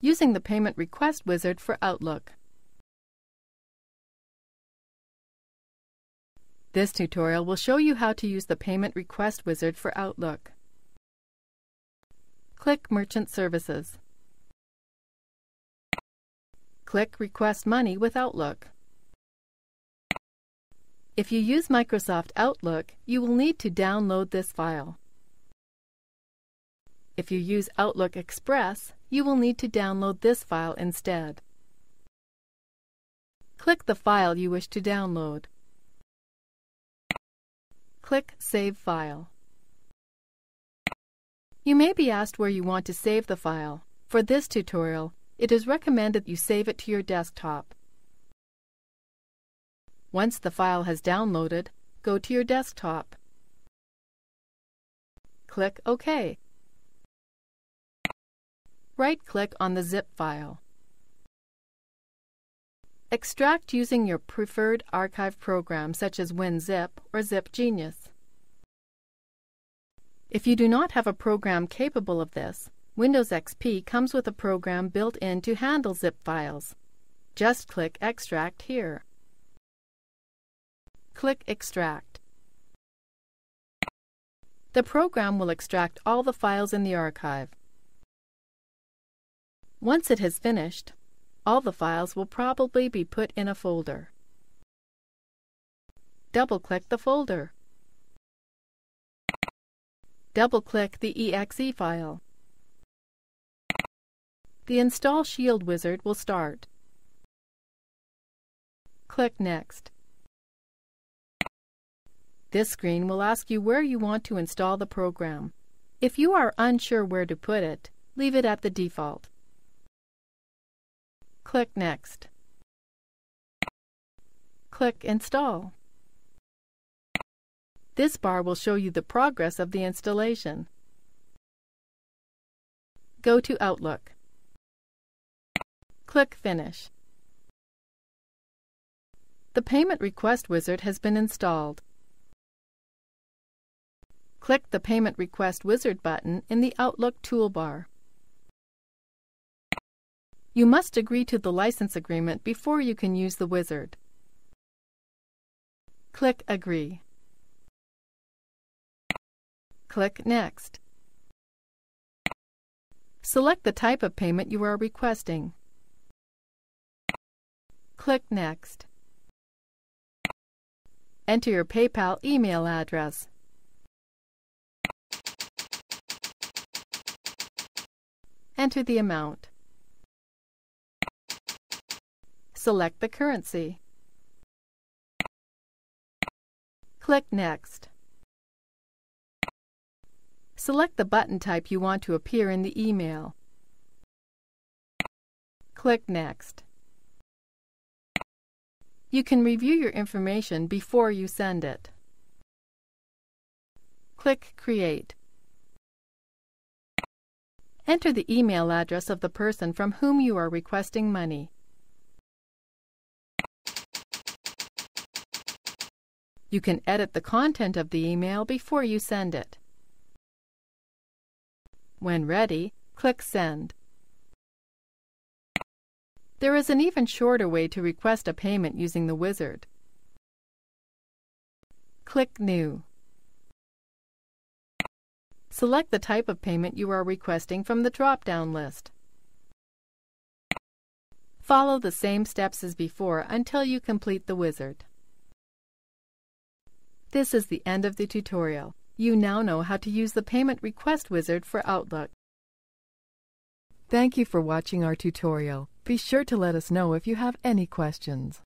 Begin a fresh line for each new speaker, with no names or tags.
Using the Payment Request Wizard for Outlook. This tutorial will show you how to use the Payment Request Wizard for Outlook. Click Merchant Services. Click Request Money with Outlook. If you use Microsoft Outlook, you will need to download this file. If you use Outlook Express, you will need to download this file instead. Click the file you wish to download. Click Save File. You may be asked where you want to save the file. For this tutorial, it is recommended you save it to your desktop. Once the file has downloaded, go to your desktop. Click OK. Right-click on the zip file. Extract using your preferred archive program such as WinZip or ZipGenius. If you do not have a program capable of this, Windows XP comes with a program built in to handle zip files. Just click Extract here. Click Extract. The program will extract all the files in the archive. Once it has finished, all the files will probably be put in a folder. Double-click the folder. Double-click the exe file. The Install Shield wizard will start. Click Next. This screen will ask you where you want to install the program. If you are unsure where to put it, leave it at the default. Click Next. Click Install. This bar will show you the progress of the installation. Go to Outlook. Click Finish. The Payment Request Wizard has been installed. Click the Payment Request Wizard button in the Outlook toolbar. You must agree to the license agreement before you can use the wizard. Click Agree. Click Next. Select the type of payment you are requesting. Click Next. Enter your PayPal email address. Enter the amount. Select the currency. Click Next. Select the button type you want to appear in the email. Click Next. You can review your information before you send it. Click Create. Enter the email address of the person from whom you are requesting money. You can edit the content of the email before you send it. When ready, click Send. There is an even shorter way to request a payment using the wizard. Click New. Select the type of payment you are requesting from the drop-down list. Follow the same steps as before until you complete the wizard. This is the end of the tutorial. You now know how to use the Payment Request Wizard for Outlook. Thank you for watching our tutorial. Be sure to let us know if you have any questions.